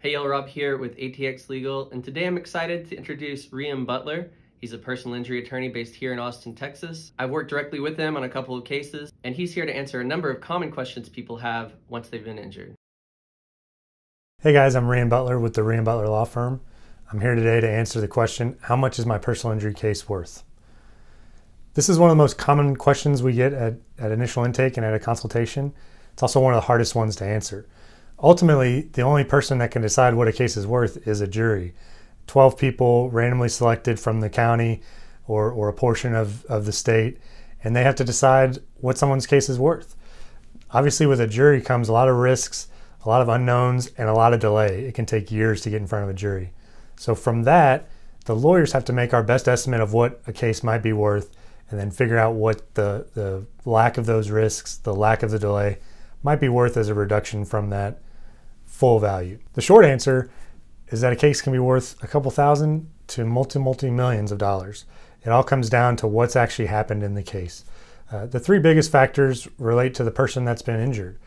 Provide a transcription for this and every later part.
Hey, y'all, Rob here with ATX Legal, and today I'm excited to introduce Rian Butler. He's a personal injury attorney based here in Austin, Texas. I've worked directly with him on a couple of cases, and he's here to answer a number of common questions people have once they've been injured. Hey guys, I'm Rian Butler with the Rian Butler Law Firm. I'm here today to answer the question How much is my personal injury case worth? This is one of the most common questions we get at, at initial intake and at a consultation. It's also one of the hardest ones to answer. Ultimately, the only person that can decide what a case is worth is a jury. 12 people randomly selected from the county or, or a portion of, of the state, and they have to decide what someone's case is worth. Obviously, with a jury comes a lot of risks, a lot of unknowns, and a lot of delay. It can take years to get in front of a jury. So, from that, the lawyers have to make our best estimate of what a case might be worth and then figure out what the, the lack of those risks, the lack of the delay, might be worth as a reduction from that full value. The short answer is that a case can be worth a couple thousand to multi multi millions of dollars. It all comes down to what's actually happened in the case. Uh, the three biggest factors relate to the person that's been injured.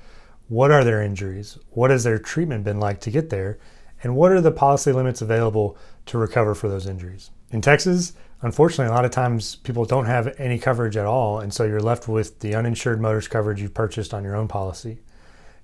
What are their injuries? What has their treatment been like to get there? And what are the policy limits available to recover for those injuries? In Texas, unfortunately, a lot of times people don't have any coverage at all, and so you're left with the uninsured motorist coverage you've purchased on your own policy.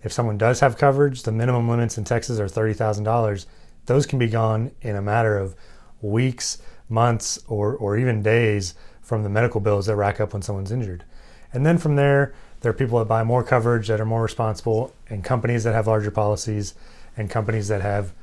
If someone does have coverage, the minimum limits in Texas are $30,000 those can be gone in a matter of weeks, months, or, or even days from the medical bills that rack up when someone's injured. And then from there, there are people that buy more coverage that are more responsible, and companies that have larger policies, and companies that have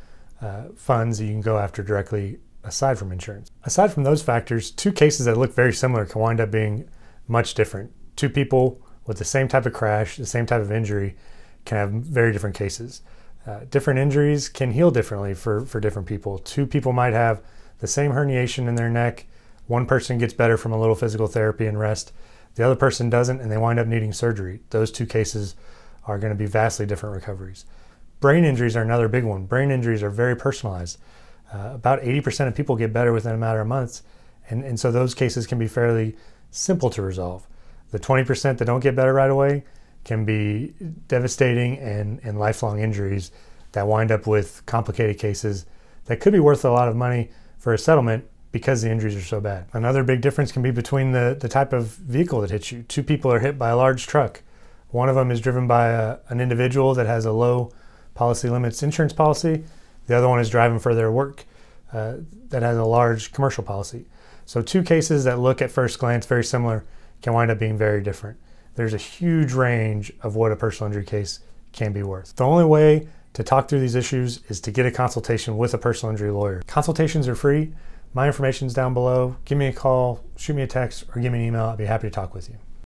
uh, funds that you can go after directly aside from insurance. Aside from those factors, two cases that look very similar can wind up being much different. Two people with the same type of crash, the same type of injury, can have very different cases. Uh, different injuries can heal differently for, for different people. Two people might have the same herniation in their neck. One person gets better from a little physical therapy and rest. The other person doesn't, and they wind up needing surgery. Those two cases are going to be vastly different recoveries. Brain injuries are another big one. Brain injuries are very personalized. Uh, about 80% of people get better within a matter of months, and, and so those cases can be fairly simple to resolve. The 20% that don't get better right away, can be devastating and, and lifelong injuries that wind up with complicated cases that could be worth a lot of money for a settlement because the injuries are so bad. Another big difference can be between the, the type of vehicle that hits you. Two people are hit by a large truck. One of them is driven by a, an individual that has a low policy limits insurance policy. The other one is driving for their work uh, that has a large commercial policy. So, two cases that look at first glance very similar can wind up being very different there's a huge range of what a personal injury case can be worth. The only way to talk through these issues is to get a consultation with a personal injury lawyer. Consultations are free. My information's down below. Give me a call, shoot me a text, or give me an email. I'd be happy to talk with you.